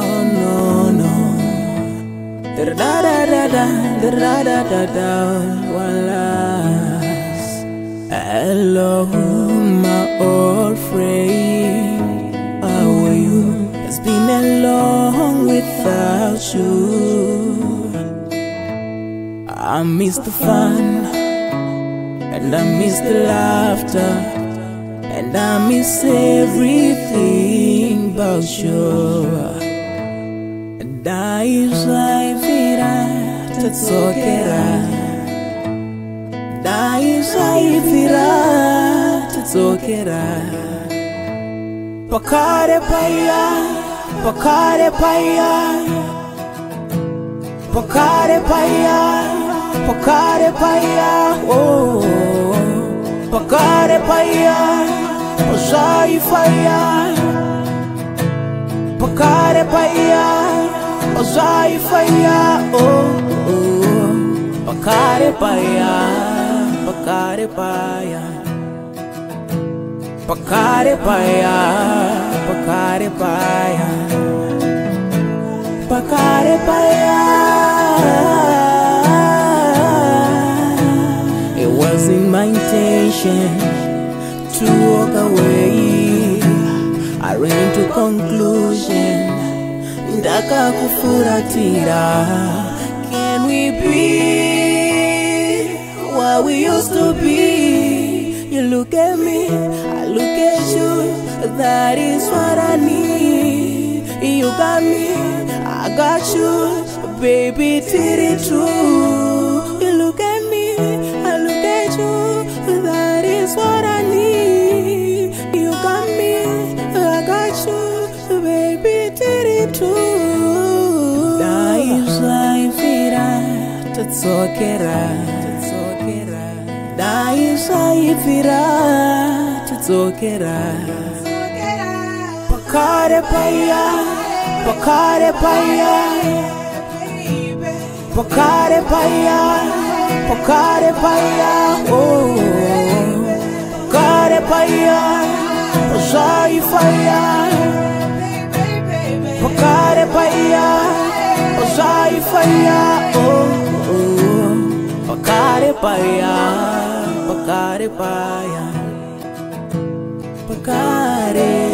Oh no no. Da da da da da da da da da da. Hello, my old friend. How are you? It's been a long without you. I miss the fun and I miss the laughter. That means everything but you Daí já virá, te tocará Daí já virá, te tocará Pacare paia, pacare paia Pacare paia, pacare paia Oh, pacare paia Osai falhar Pecar é paiar e falhar oh, oh, oh. Pocar é paiar Pocar é paiar Pocar é paiar Pocar é paiar Pocar é paiar It wasn't my intention. To walk away. I ran to conclusion. Ndakakufuratira. Can we be what we used to be? You look at me, I look at you. That is what I need. You got me, I got you. Baby, did it true. like you, the baby did it too. Dajesz lajfira, to co kiera, to co kiera. Dajesz paia, to paia, kiera. paia, paya, paia. Oh, pakare paya, zai fire. paya oh, oh oh pakare paya pakare paya. Pakare